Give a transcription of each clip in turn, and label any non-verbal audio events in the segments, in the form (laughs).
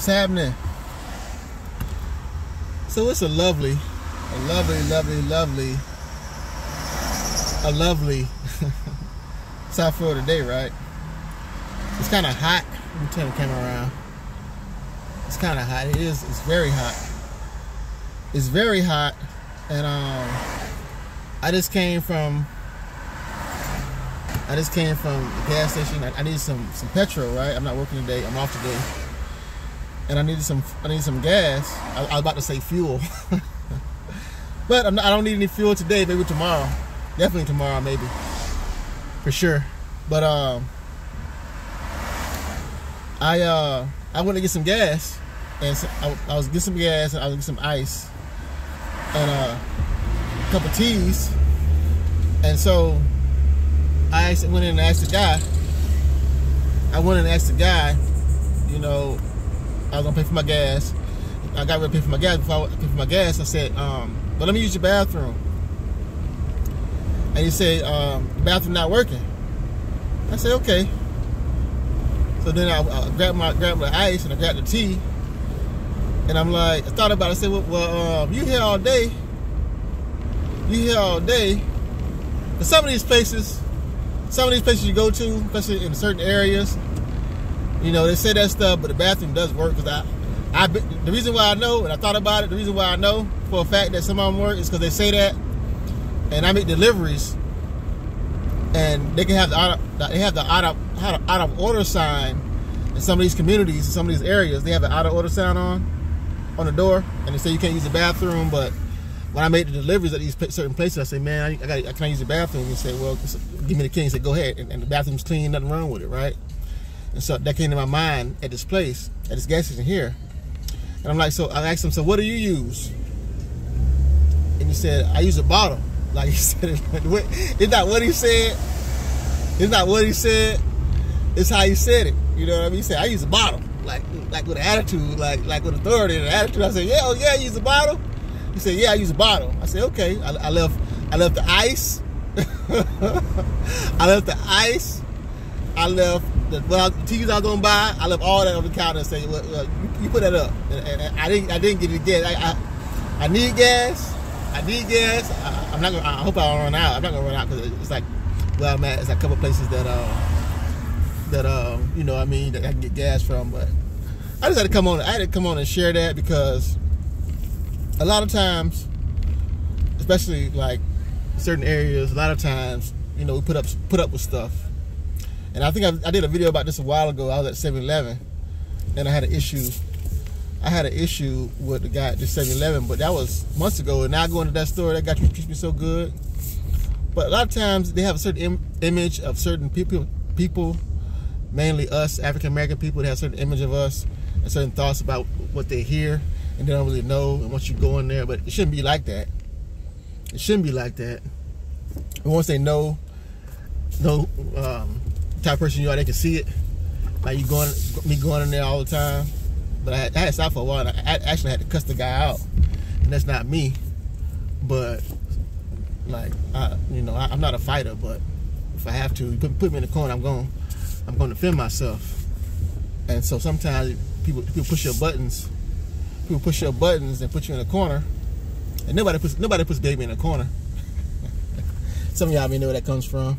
What's happening? So it's a lovely, a lovely, lovely, lovely, a lovely (laughs) South Florida day, right? It's kind of hot. Let me turn the camera around. It's kind of hot. It is. It's very hot. It's very hot, and um, I just came from. I just came from the gas station. I, I need some some petrol, right? I'm not working today. I'm off today, and I needed some. I need some gas. I, I was about to say fuel, (laughs) but not, I don't need any fuel today. Maybe tomorrow. Definitely tomorrow, maybe for sure. But um, I uh I went to get some gas, and so I, I was getting some gas and I was getting some ice, and uh, a couple teas, and so I asked, went in and asked the guy. I went in and asked the guy, you know, I was gonna pay for my gas. I got ready to pay for my gas before I pay for my gas. I said, um, but let me use your bathroom. And he said, um, the bathroom not working. I said, okay. So then I, I grabbed my grabbed the ice and I grabbed the tea. And I'm like, I thought about it. I said, well, well um, you here all day. You here all day. But some of these places, some of these places you go to, especially in certain areas, you know, they say that stuff, but the bathroom does work. Because I, I, the reason why I know, and I thought about it, the reason why I know for a fact that some of them work is because they say that, and I make deliveries, and they can have the out of, they have the out of out of order sign in some of these communities, in some of these areas. They have an out of order sign on on the door, and they say you can't use the bathroom, but when I made the deliveries at these certain places, I say, man, I, I got, I can use the bathroom. And say, well, give me the key. He said, go ahead. And, and, the bathroom's clean, nothing wrong with it, right? And so that came to my mind at this place, at this gas station here. And I'm like, so I asked him, so what do you use? And he said, I use a bottle. (laughs) Like he said, it's not what he said. It's not what he said. It's how he said it. You know what I mean? He said, I use a bottle. Like, like with an attitude, like, like with authority and an attitude. I said, yeah, oh yeah, I use a bottle. He said, "Yeah, I use a bottle." I said, "Okay." I, I left. I left the ice. (laughs) I left the ice. I left the well, the teas I was gonna buy. I left all that on the counter and well, you, you, put that up." And, and, I didn't. I didn't get it gas. I, I, I need gas. I need gas. I, am not. Gonna, I hope I don't run out. I'm not gonna run out because it's like, where I'm at. It's a couple places that uh that uh you know I mean that I can get gas from, but I just had to come on. I had to come on and share that because a lot of times, especially like certain areas, a lot of times, you know, we put up put up with stuff. And I think I, I did a video about this a while ago. I was at 7-Eleven, and I had an issue. I had an issue with the guy at the 7-Eleven, but that was months ago. And now going to that store, that guy treats me so good. But a lot of times they have a certain Im image of certain people, people, mainly us African American people. They have a certain image of us and certain thoughts about what they hear and they don't really know and once you go in there, but it shouldn't be like that. It shouldn't be like that. And once they know, know um, type person you are, they can see it. Like you going, me going in there all the time. But I had, I had for a while. I actually had to cuss the guy out, and that's not me. But like, I, you know, I, am not a fighter, but if I have to, put, put me in the corner, I'm going, I'm going to defend myself. And so sometimes people people push your buttons people push your buttons and put you in a corner, and nobody puts nobody puts baby in a corner. (laughs) some of y'all may know where that comes from.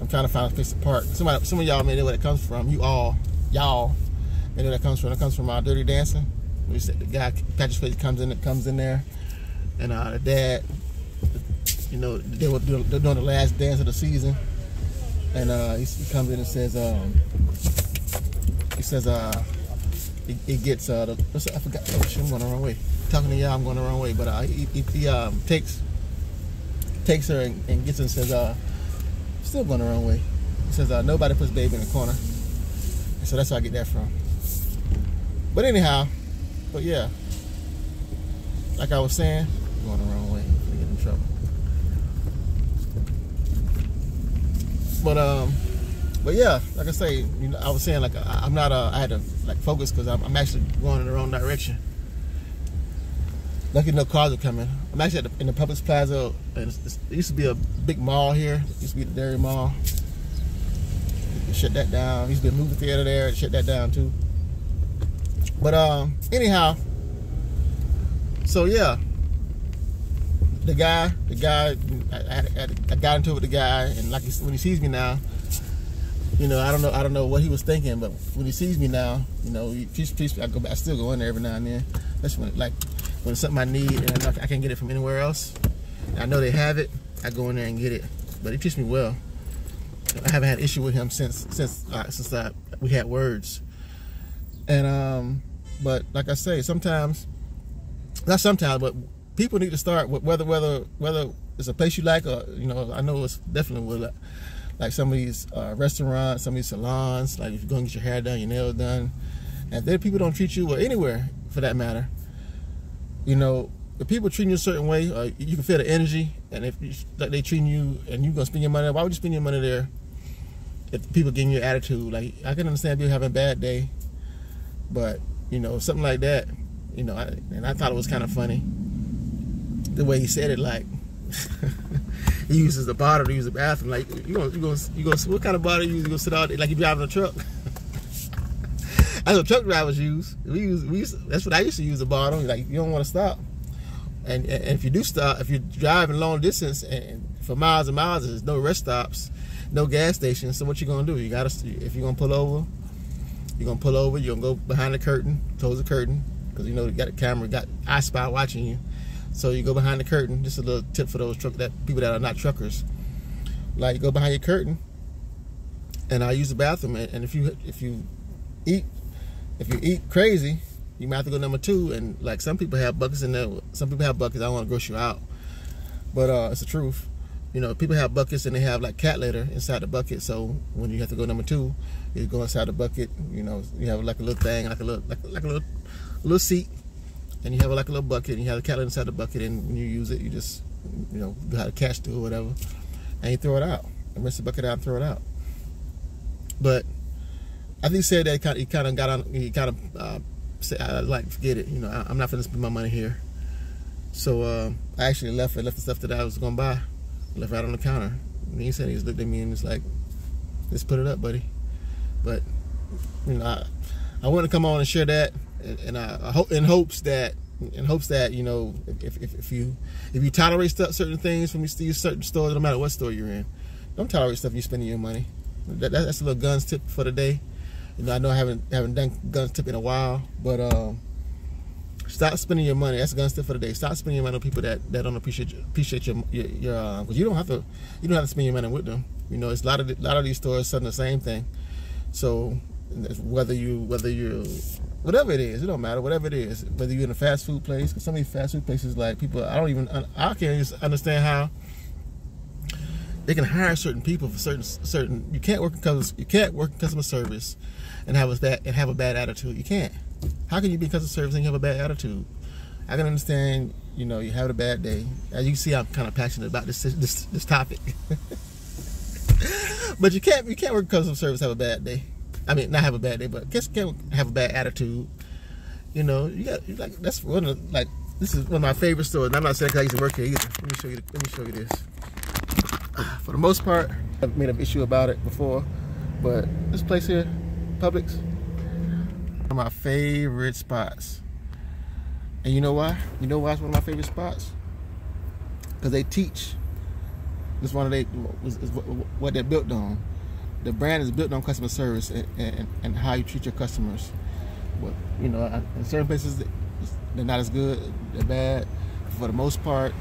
I'm trying to find a place to park. Somebody, some of y'all may know where that comes from. You all, y'all, may know where that comes from. It comes from uh, Dirty Dancing. We said the guy Patrick Swayze comes in, comes in there, and uh, the dad, you know, they were doing, they're doing the last dance of the season, and uh, he, comes in and says, um, he says, uh, it, it gets uh, the, I forgot. Oh, shit, I'm going the wrong way. Talking to y'all, I'm going the wrong way. But uh, he, he, he um, takes takes her and, and, gets her and says, uh, still going the wrong way. He says, uh, nobody puts baby in the corner. And so that's where I get that from. But anyhow, but yeah, like I was saying, going the wrong way. I get in trouble. But um but yeah, like I say, you know, I was saying like I, am not a, I had to like focus because I'm, I'm, actually going in the wrong direction. Lucky no cars are coming. I'm actually the, in the Publix Plaza, and it's, it's, it used to be a big mall here. It used to be the Dairy Mall. They shut that down. There used to be a movie theater there. They shut that down too. But um, anyhow, so yeah, the guy, the guy, I, I, I got into it with the guy, and like he, when he sees me now, you know, I don't know, I don't know what he was thinking, but when he sees me now, you know, he, I go, I still go in there every now and then. That's when, like, when something I need and I, I can't get it from anywhere else. I know they have it. I go in there and get it. But he treats me well. I haven't had issue with him since since uh, since uh, we had words. And um, but like I say, sometimes not sometimes, but people need to start with whether whether whether it's a place you like or you know I know it's definitely with like some of these uh, restaurants, some of these salons. Like if you're going to get your hair done, your nails done, and then people don't treat you well anywhere for that matter. You know, if people treat you a certain way, uh, you can feel the energy, and if you, like they treat you and you're gonna spend your money, why would you spend your money there? If people giving you attitude, like I can understand people having a bad day, but you know something like that, you know, I, and I thought it was kind of funny the way he said it, like. (laughs) he uses the bottle to use the bathroom. Like you gonna you gonna you gonna what kind of bottle? You gonna sit out there like you driving a truck? That's what truck drivers use. We use we use, that's what I used to use the bottle. Like you don't want to stop. And, and if you do stop, if you're driving long distance and for miles and miles, there's no rest stops, no gas stations. So what you gonna do? You gotta if you're gonna pull over, you're gonna pull over. You're gonna go behind the curtain, close the curtain, because you know you got a camera, got I spy watching you. So you go behind the curtain. Just a little tip for those truck that people that are not truckers. Like you go behind your curtain, and I use the bathroom. And if you if you eat if you eat crazy, you might have to go number two. And like some people have buckets in there. Some people have buckets. I don't want to gross you out, but uh, it's the truth. You know, people have buckets and they have like cat litter inside the bucket. So when you have to go number two, you go inside the bucket. You know, you have like a little thing, like a little, like, like a little, little seat, and you have like a little bucket. and You have the cat litter inside the bucket, and when you use it, you just, you know, do how to catch to or whatever, and you throw it out. And rinse the bucket out and throw it out. But I think he said that he kind of got on. He kind of uh, said, "I like forget it. You know, I, am not going to spend my money here." So uh, I actually left. I left the stuff that I was going to buy. left right on the counter. And he said he just looked at me and was like, "Let's put it up, buddy." But you know, I, I want to come on and share that, and, I, I hope in hopes that in hopes that you know if, if, if you if you tolerate certain things from these certain stores, no matter what store you're in, don't tolerate stuff you're spending your money. That, that's a little Gunnstip for the day. You know, I know I haven't haven't done Gunnstip in a while, but um, stop spending your money. That's Gunnstip for the day. Stop spending your money on people that, that don't appreciate your, appreciate your your, your uh, you don't have to you don't have to spend your money with them. You know, it's a lot of a lot of these stores selling the same thing. So whether you whether you whatever it is, it don't matter. Whatever it is, whether you're in a fast food place, cause some of these fast food places like people, I don't even I can't understand how they can hire certain people for certain certain. You can't work in customer you can't work in customer service and have a bad and have a bad attitude. You can't. How can you be customer service and you have a bad attitude? I can understand, you know, you have a bad day. As you can see, I'm kind of passionate about this this this topic. (laughs) but you can't you can't work customer service have a bad day. I mean, not have a bad day, but guess can't have a bad attitude. You know, you got like that's one of like this is one of my favorite stories. I'm not saying I used to work here either. Let me show you. Let me show you this. For the most part, I've made an issue about it before, but this place here Publix. One of my favorite spots. And you know why? You know why it's one of my favorite spots? Because they teach. This one of they what they're built on. The brand is built on customer service and, and, and how you treat your customers. But you know, in certain places they're not as good, they're bad. For the most part,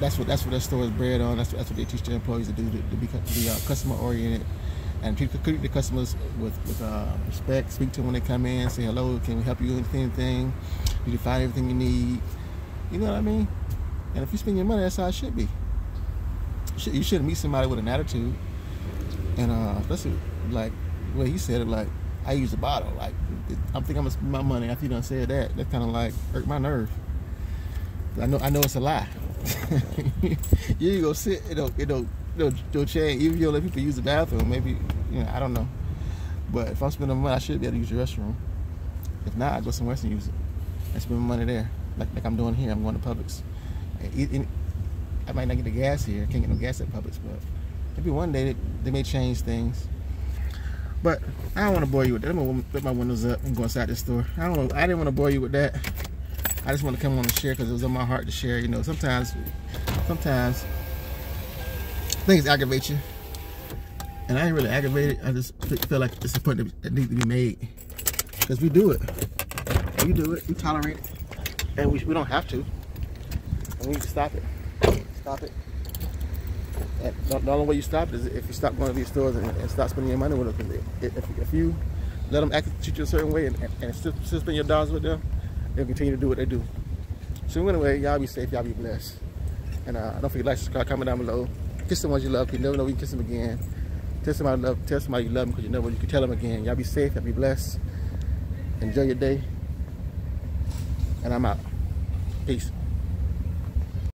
that's what that's what their store is bred on. That's, that's what they teach their employees to do to, to be, to be uh, customer oriented and treat, treat the customers with, with uh, respect. Speak to them when they come in. Say hello. Can we help you with anything? You can find everything you need. You know what I mean? And if you spend your money, that's how it should be. You shouldn't meet somebody with an attitude. And uh, especially like well, he said it like I use a bottle. Like I'm thinking I'm gonna spend my money after you done said that. That kind of like hurt my nerve. I know I know it's a lie. (laughs) you go sit. It don't it don't they'll, they'll change. Even if you don't let people use the bathroom, maybe, you know, I don't know. But if I'm spending money, I should be able to use the restroom. If not, I go somewhere else and use it. I spend my money there, like like I'm doing here. I'm going to Publix. I might not get the gas here. Can't get no gas at Publix, but maybe one day they, they may change things. But I don't want to bore you with that. I'm gonna put my windows up and go inside the store. I don't know. I didn't want to bore you with that. I just want to come on and share because it was on my heart to share. You know, sometimes, sometimes things aggravate you, and I ain't really aggravated. I just feel like it's a point that needs to be made because we do it. We do it. We tolerate it, and we, we don't have to. And we need to stop it. Stop it. And the, only way you stop it is if you stop going to these stores and, and stop spending your money with them. If, if, if you let them act, treat you a certain way and, and, and still, still spend your dollars with them, they'll continue to do what they do. So anyway, y'all be safe, y'all be blessed. And uh, don't forget to like, subscribe, comment down below. Kiss the ones you love, you never know when you kiss them again. Tell somebody love, tell somebody you love them because you never you can tell them again. Y'all be safe, y'all be blessed. Enjoy your day. And I'm out. Peace.